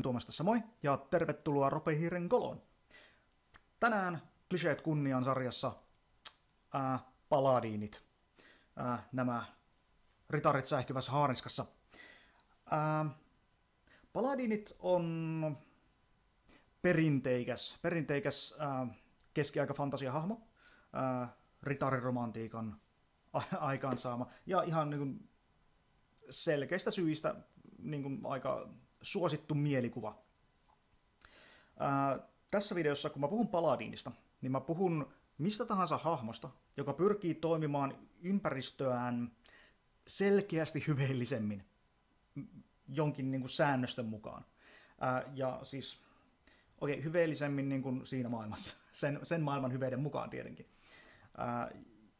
Hiltunen Tuomas tässä moi, ja tervetuloa Ropehiiren koloon. Tänään Kliseet kunnian sarjassa ää, paladiinit, ää, nämä ritarit säihkyvässä haariskassa. Ää, paladiinit on perinteikäs, perinteikäs ää, keskiaika-fantasiahahmo, ää, ritariromantiikan aikaansaama, ja ihan niin kuin, selkeistä syistä niin kuin, aika suosittu mielikuva. Ää, tässä videossa, kun mä puhun Paladinista, niin mä puhun mistä tahansa hahmosta, joka pyrkii toimimaan ympäristöään selkeästi hyveellisemmin jonkin niin kuin, säännöstön mukaan. Ää, ja siis, okei, okay, hyveellisemmin niin kuin siinä maailmassa, sen, sen maailman hyveiden mukaan tietenkin. Ää,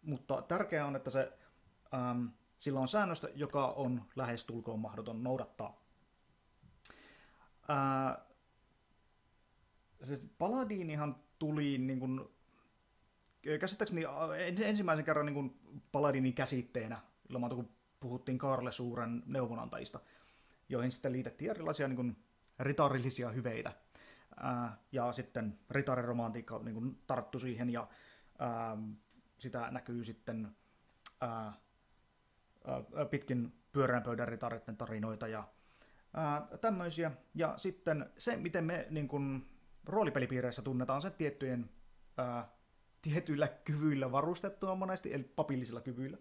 mutta tärkeää on, että se, äm, sillä on säännöstö, joka on lähestulkoon mahdoton noudattaa. Ää, siis Paladinihan tuli niin kuin, käsittääkseni ensimmäisen kerran niin kuin Paladinin käsitteenä, ilman kun puhuttiin Karle Suuren neuvonantajista, joihin sitten liitettiin erilaisia niin kuin, ritarillisia hyveitä. Ää, ja sitten ritariromantiikka niin kuin, tarttu siihen, ja ää, sitä näkyy sitten ää, ää, pitkin pyörään pöydän ritaritten tarinoita ja tämmöisiä. Ja sitten se, miten me niin kun, roolipelipiireissä tunnetaan sen tiettyjen ää, tietyillä kyvyillä varustettuna monesti, eli papillisilla kyvyillä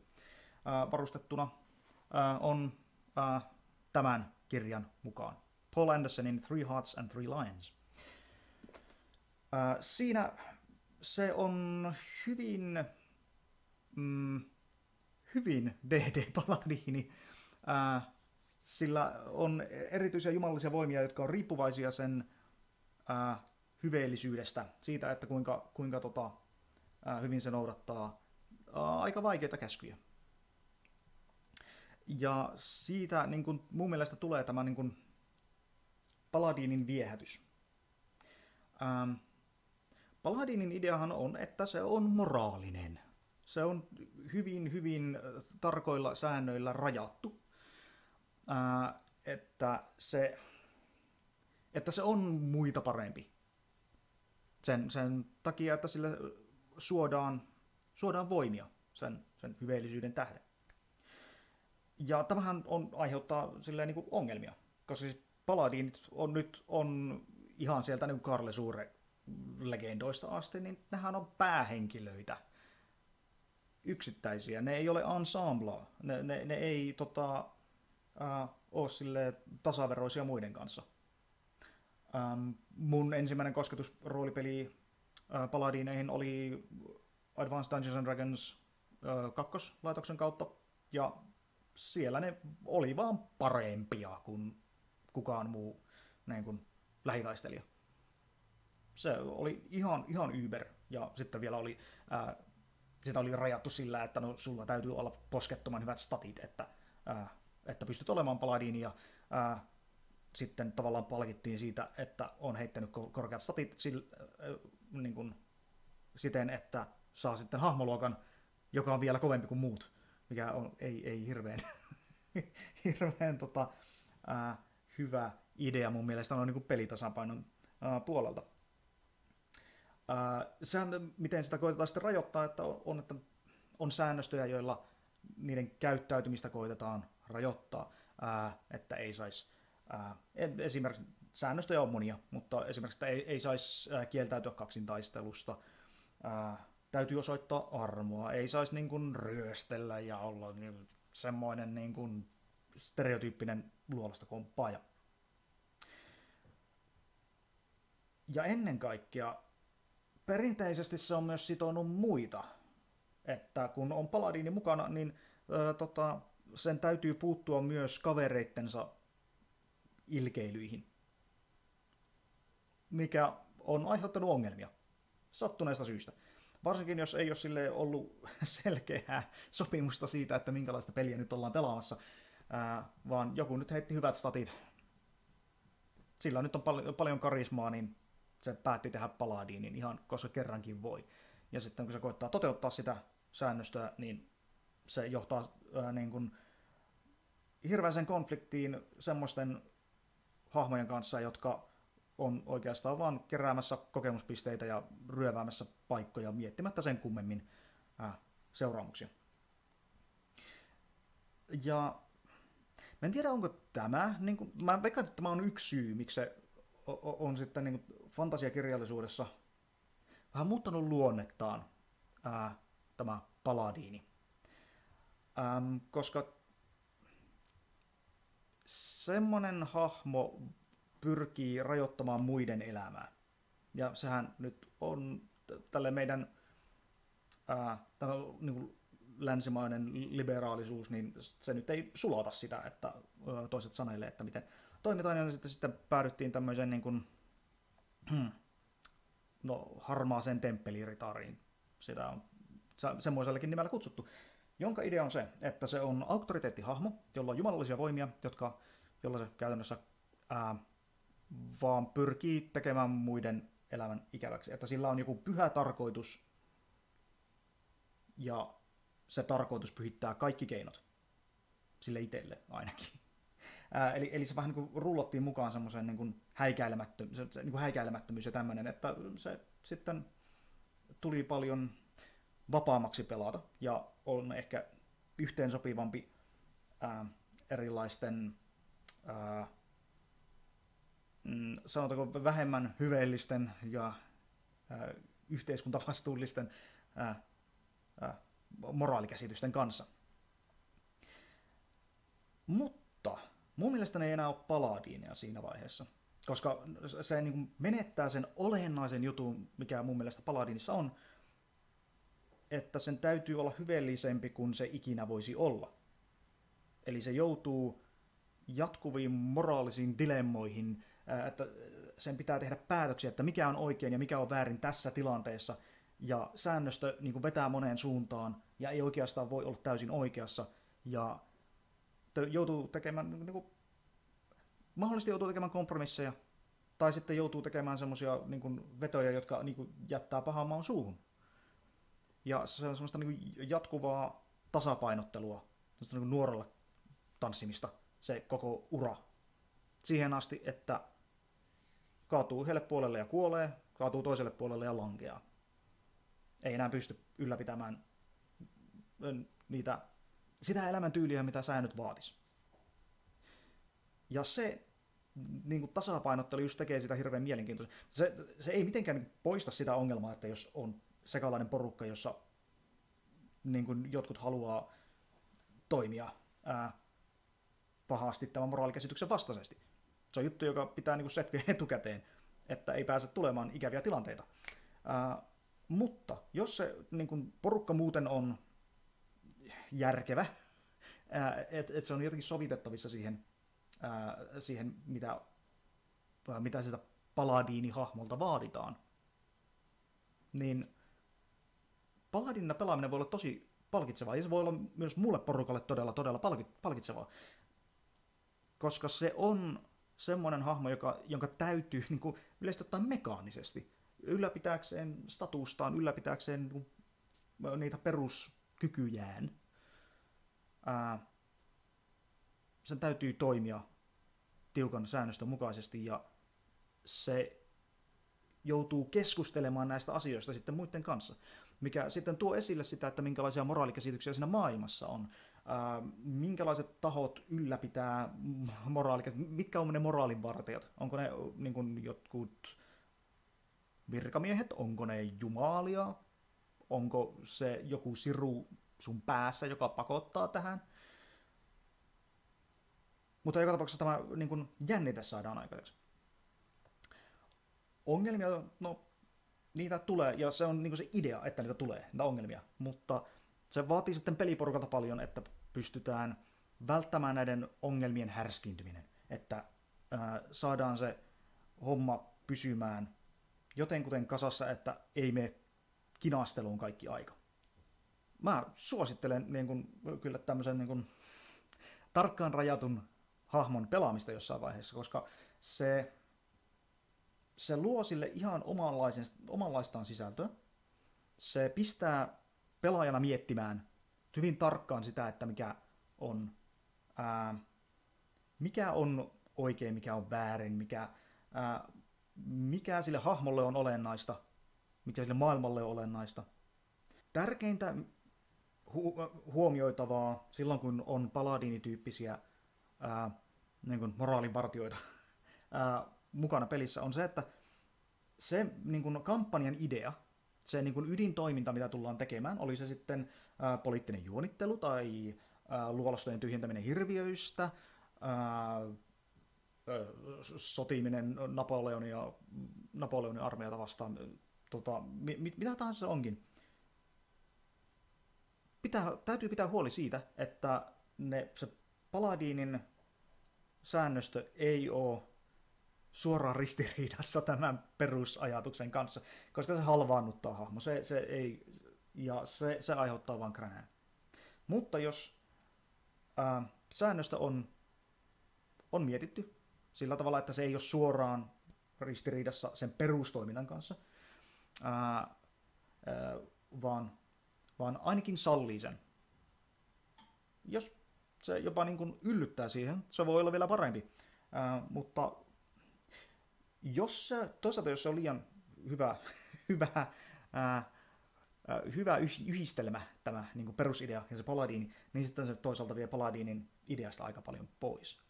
ää, varustettuna, ää, on ää, tämän kirjan mukaan. Paul Andersonin Three Hearts and Three Lions. Ää, siinä se on hyvin, mm, hyvin DD-paladiini. Ää, sillä on erityisiä jumallisia voimia, jotka on riippuvaisia sen ää, hyveellisyydestä, siitä, että kuinka, kuinka tota, ää, hyvin se noudattaa ää, aika vaikeita käskyjä. Ja siitä niin kun, mun mielestä tulee tämä niin kun, Paladinin viehätys. Ähm, Paladinin ideahan on, että se on moraalinen. Se on hyvin, hyvin tarkoilla säännöillä rajattu että, se, että se on muita parempi. Sen, sen takia, että sille suodaan, suodaan voimia sen, sen hyveellisyyden tähden. Ja tämähän on, aiheuttaa silleen niin kuin ongelmia, koska siis Paladinit on nyt on ihan sieltä niin Karle Suure legendoista asti, niin nehän on päähenkilöitä. Yksittäisiä. Ne ei ole ensemblea. Ne, ne, ne ei tota, äh, ole sille tasaveroisia muiden kanssa. Ähm, mun ensimmäinen kosketus roolipeli äh, Paladineihin oli Advanced Dungeons and Dragons äh, kakkoslaitoksen kautta, ja siellä ne oli vaan parempia kuin kukaan muu niin kuin lähitaistelija. Se oli ihan, ihan yber, ja sitten vielä oli, ää, sitä oli rajattu sillä, että no, sulla täytyy olla poskettoman hyvät statit, että ää, että pystyt olemaan paladini ja ää, sitten tavallaan palkittiin siitä, että on heittänyt korkeat statit sillä, ää, niin kuin, siten, että saa sitten hahmoluokan, joka on vielä kovempi kuin muut, mikä on, ei, ei hirveän, hirveän tota, ää, hyvä idea mun mielestä on niin kuin pelitasapainon ää, puolelta. Ää, sehän, miten sitä koitetaan sitten rajoittaa, että on, että on säännöstöjä, joilla niiden käyttäytymistä koitetaan rajoittaa, ää, että ei saisi, esimerkiksi säännöstöjä on monia, mutta esimerkiksi että ei, ei saisi kieltäytyä kaksintaistelusta, ää, täytyy osoittaa armoa, ei saisi niin kuin ryöstellä ja olla niin, semmoinen niin kuin stereotyyppinen luolasta komppaaja. Ja ennen kaikkea perinteisesti se on myös sitonut muita. Että kun on paladiini mukana, niin ää, tota, sen täytyy puuttua myös kavereittensa ilkeilyihin, mikä on aiheuttanut ongelmia sattuneesta syystä. Varsinkin jos ei ole sille ollut selkeää sopimusta siitä, että minkälaista peliä nyt ollaan pelaamassa, ää, vaan joku nyt heitti hyvät statit. Sillä nyt on pal- paljon karismaa, niin se päätti tehdä paladiinin ihan koska kerrankin voi. Ja sitten kun se koittaa toteuttaa sitä säännöstöä, niin se johtaa ää, niin kuin hirveäseen konfliktiin semmoisten hahmojen kanssa, jotka on oikeastaan vaan keräämässä kokemuspisteitä ja ryöväämässä paikkoja miettimättä sen kummemmin äh, seuraamuksia. Ja mä en tiedä, onko tämä, niin kuin, mä veikkaan, että tämä on yksi syy, miksi se on sitten niin kuin fantasiakirjallisuudessa vähän muuttanut luonnettaan ää, tämä paladiini. Ähm, koska semmonen hahmo pyrkii rajoittamaan muiden elämää. Ja sehän nyt on tälle meidän ää, niin kuin länsimainen liberaalisuus, niin se nyt ei sulata sitä, että toiset sanailee, että miten toimitaan, ja sitten, sitten päädyttiin tämmöiseen niin kuin, no, harmaaseen temppeliritariin. Sitä on semmoisellekin nimellä kutsuttu, jonka idea on se, että se on auktoriteettihahmo, jolla on jumalallisia voimia, jotka, jolla se käytännössä ää, vaan pyrkii tekemään muiden elämän ikäväksi. Että sillä on joku pyhä tarkoitus, ja se tarkoitus pyhittää kaikki keinot. Sille itselle ainakin. Ää, eli, eli se vähän niin kuin rullottiin mukaan semmoisen niin kuin häikäilemättö, se, se, niin kuin häikäilemättömyys ja tämmöinen, että se sitten tuli paljon vapaammaksi pelata ja on ehkä yhteensopivampi ää, erilaisten ää, mm, sanotaanko vähemmän hyveellisten ja ää, yhteiskuntavastuullisten ää, ää, moraalikäsitysten kanssa. Mutta mun mielestä ne ei enää ole paladiineja siinä vaiheessa, koska se niin menettää sen olennaisen jutun, mikä mun mielestä paladiinissa on, että sen täytyy olla hyveellisempi kuin se ikinä voisi olla. Eli se joutuu jatkuviin moraalisiin dilemmoihin, että sen pitää tehdä päätöksiä, että mikä on oikein ja mikä on väärin tässä tilanteessa – ja säännöstö niin kuin vetää moneen suuntaan ja ei oikeastaan voi olla täysin oikeassa ja joutuu tekemään, niin kuin, mahdollisesti joutuu tekemään kompromisseja tai sitten joutuu tekemään semmoisia niin vetoja, jotka niin kuin, jättää pahan maun suuhun. Ja se on semmoista niin jatkuvaa tasapainottelua, semmoista niin nuorella tanssimista, se koko ura. Siihen asti, että kaatuu yhdelle puolelle ja kuolee, kaatuu toiselle puolelle ja lankeaa ei enää pysty ylläpitämään niitä, sitä elämäntyyliä, mitä säännöt vaatis. Ja se niin kuin tasapainottelu just tekee sitä hirveän mielenkiintoista. Se, se ei mitenkään poista sitä ongelmaa, että jos on sekalainen porukka, jossa niin kuin jotkut haluaa toimia ää, pahasti tämän moraalikäsityksen vastaisesti. Se on juttu, joka pitää niin setviä etukäteen, että ei pääse tulemaan ikäviä tilanteita. Ää, mutta jos se niin kuin, porukka muuten on järkevä, että et se on jotenkin sovitettavissa siihen, ää, siihen mitä, ää, mitä sitä paladiinihahmolta vaaditaan, niin paladinina pelaaminen voi olla tosi palkitsevaa, ja se voi olla myös muulle porukalle todella, todella palkitsevaa. Koska se on semmoinen hahmo, joka, jonka täytyy niin kuin, yleisesti ottaa mekaanisesti ylläpitääkseen statustaan, ylläpitääkseen niinku, niitä peruskykyjään, ää, sen täytyy toimia tiukan säännöstön mukaisesti ja se joutuu keskustelemaan näistä asioista sitten muiden kanssa, mikä sitten tuo esille sitä, että minkälaisia moraalikäsityksiä siinä maailmassa on, ää, minkälaiset tahot ylläpitää moraalikäsityksiä, mitkä on ne moraalinvartijat, onko ne niin kuin, jotkut virkamiehet, onko ne jumalia, onko se joku siru sun päässä, joka pakottaa tähän. Mutta joka tapauksessa tämä niin kuin, jännite saadaan aikaiseksi. Ongelmia, no niitä tulee, ja se on niin kuin se idea, että niitä tulee, niitä ongelmia, mutta se vaatii sitten peliporukalta paljon, että pystytään välttämään näiden ongelmien härskiintyminen, että ää, saadaan se homma pysymään jotenkuten kasassa, että ei mene kinasteluun kaikki aika. Mä suosittelen niin kun, kyllä tämmöisen niin kun, tarkkaan rajatun hahmon pelaamista jossain vaiheessa, koska se, se luo sille ihan omanlaistaan sisältöä. Se pistää pelaajana miettimään hyvin tarkkaan sitä, että mikä on, ää, mikä on oikein, mikä on väärin, mikä, ää, mikä sille hahmolle on olennaista, mikä sille maailmalle on olennaista. Tärkeintä hu- huomioitavaa silloin, kun on paladinityyppisiä niin ää, mukana pelissä, on se, että se niin kuin kampanjan idea, se niin kuin ydintoiminta, mitä tullaan tekemään, oli se sitten ää, poliittinen juonittelu tai ää, luolastojen tyhjentäminen hirviöistä, ää, sotiminen Napoleonia, Napoleonin armeijata vastaan, tota, mi, mitä tahansa se onkin. Pitää, täytyy pitää huoli siitä, että ne, se Paladinin säännöstö ei ole suoraan ristiriidassa tämän perusajatuksen kanssa, koska se halvaannuttaa hahmo, se, se ei, ja se, se aiheuttaa vain kränää. Mutta jos ää, säännöstä on, on mietitty sillä tavalla, että se ei ole suoraan ristiriidassa sen perustoiminnan kanssa, ää, ää, vaan, vaan ainakin sallii sen. Jos se jopa niin kuin yllyttää siihen, se voi olla vielä parempi. Ää, mutta jos se, toisaalta jos se on liian hyvä, hyvä, ää, hyvä yhdistelmä tämä niin kuin perusidea ja se paladiini, niin sitten se toisaalta vie paladinin ideasta aika paljon pois.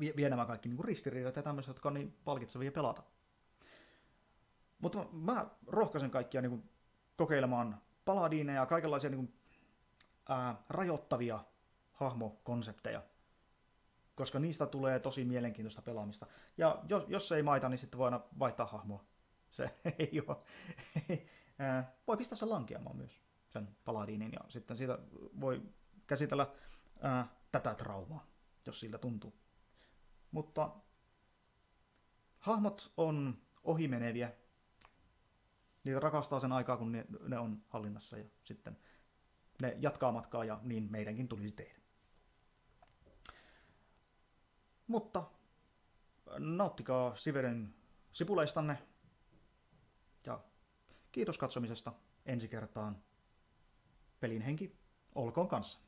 Vie, vie nämä kaikki niin kuin ristiriidat ja tämmöiset, jotka on niin palkitsevia pelata. Mutta mä rohkaisen kaikkia niin kuin kokeilemaan paladiineja ja kaikenlaisia niin kuin, ää, rajoittavia hahmokonsepteja, koska niistä tulee tosi mielenkiintoista pelaamista. Ja jos, jos ei maita, niin sitten voi aina vaihtaa hahmoa. Se ei ole. voi pistää sen lankeamaan myös, sen paladinin, ja sitten siitä voi käsitellä ää, tätä traumaa, jos siltä tuntuu. Mutta hahmot on ohimeneviä. Niitä rakastaa sen aikaa, kun ne, ne on hallinnassa, ja sitten ne jatkaa matkaa, ja niin meidänkin tulisi tehdä. Mutta nauttikaa Siverin sipuleistanne ja kiitos katsomisesta ensi kertaan. Pelin henki olkoon kanssa.